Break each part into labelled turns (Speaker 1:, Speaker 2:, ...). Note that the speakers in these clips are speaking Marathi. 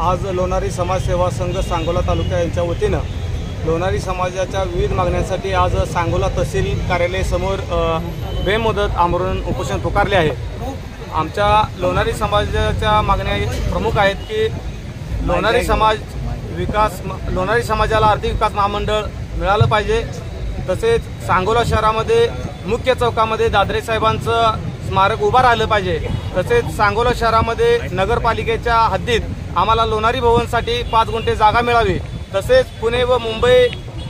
Speaker 1: आज लोणारी समाजसेवा संघ सांगोला तालुका यांच्या वतीनं लोणारी समाजाच्या विविध मागण्यांसाठी आज सांगोला तहसील कार्यालयासमोर बेमुदत आमरण उपोषण पुकारले आहे. आमच्या लोणारी समाजाच्या मागण्या प्रमुख आहेत की लोणारी समाज विकास लोणारी समाजाला आर्थिक विकास महामंडळ मिळालं पाहिजे. तसेच सांगोला शहरामध्ये मुख्य चौकामध्ये दादरे साहेबांचं स्मारक उभं राहिलं पाहिजे. तसेच सांगोला शहरामध्ये नगरपालिकेच्या हद्दीत आम्हाला लोणारी भवनसाठी पाच गुंठे जागा मिळावी. तसेच पुणे व मुंबई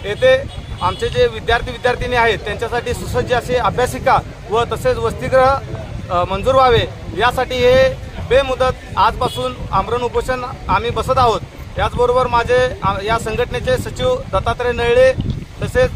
Speaker 1: येथे आमचे जे विद्यार्थी विद्यार्थिनी आहेत त्यांच्यासाठी सुसज्ज असे अभ्यासिका व तसेच वसतिगृह मंजूर व्हावे. यासाठी हे बेमुदत आजपासून आमरण उपोषण आम्ही बसत आहोत. त्याचबरोबर माझे या संघटनेचे सचिव दत्तात्रय नळे तसेच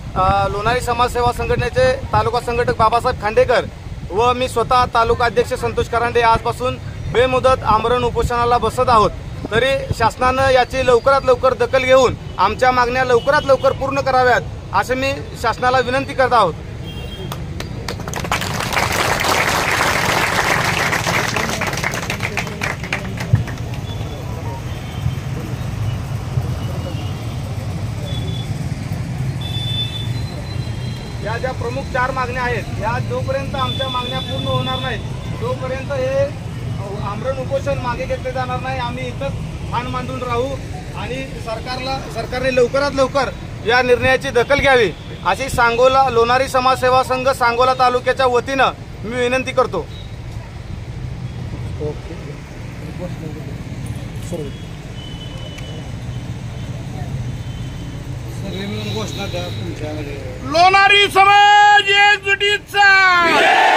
Speaker 1: लोणारी समाजसेवा संघटनेचे तालुका संघटक बाबासाहेब खांडेकर व मी स्वतः तालुका अध्यक्ष संतोष करांडे आजपासून बेमुदत आमरण उपोषणाला बसत आहोत. तरी शासनानं याची लवकरात लवकर दखल घेऊन आमच्या मागण्या लवकरात लवकर पूर्ण कराव्यात असे मी शासनाला विनंती करत आहोत. या ज्या प्रमुख चार मागण्या आहेत या जोपर्यंत आमच्या मागण्या पूर्ण होणार नाहीत तोपर्यंत हे आमरण उपोषण मागे घेतले जाणार नाही. आम्ही इथंच ठाण मांडून राहू आणि सरकारला सरकारने लवकरात लवकर या निर्णयाची दखल घ्यावी अशी सांगोला लोणारी समाजसेवा संघ सांगोला तालुक्याच्या वतीनं मी विनंती करतो. ओके. घोषणा द्या तुमच्या
Speaker 2: लोणारी समाज एकजुटीचा लोणारी